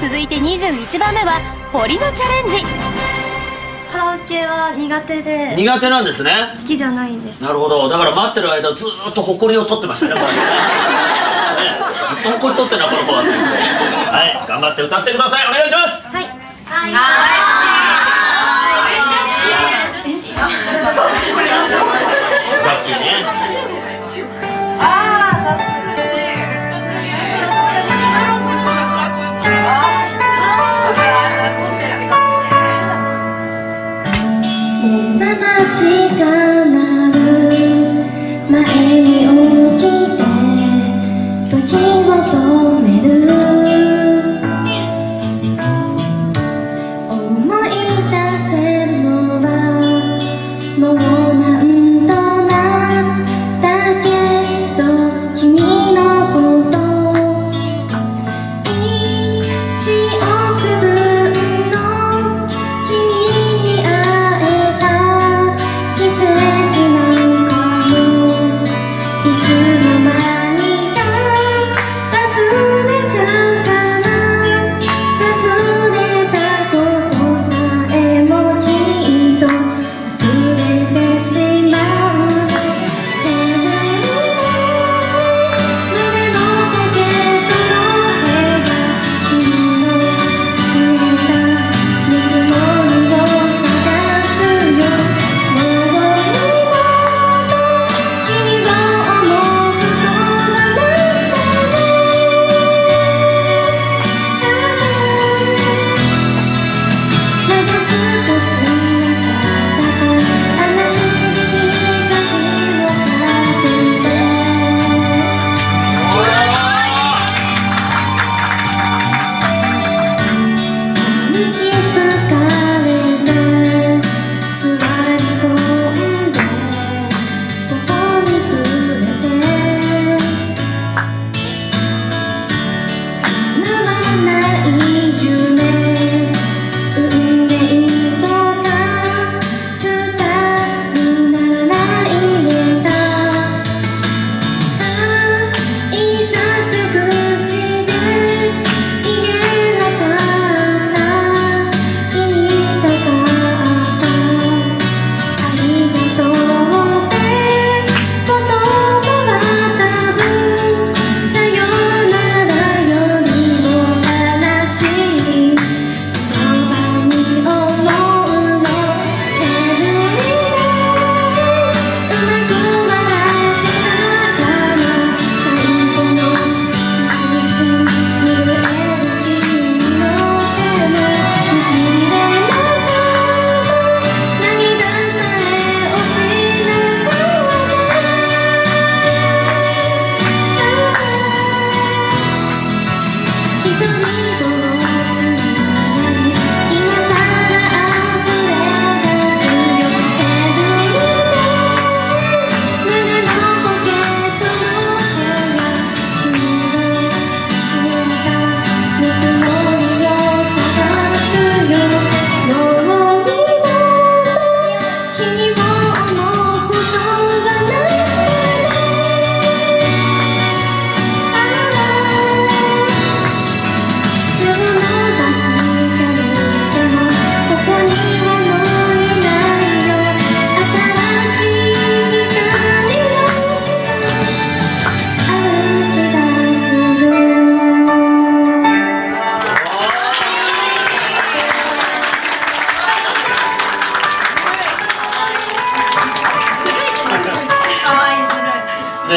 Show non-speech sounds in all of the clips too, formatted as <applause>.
続いて21番目は堀のチャレンジ。カラオケは苦手で苦手なんですね。好きじゃないんです。なるほど。だから待ってる間ずっと埃を取ってましたね <laughs> ね、ずっと埃取ってなこの子は。はい。頑張って歌ってください。お願いします。はい、はい。you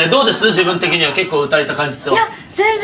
どうです？自分的には結構歌えた感じと。いや全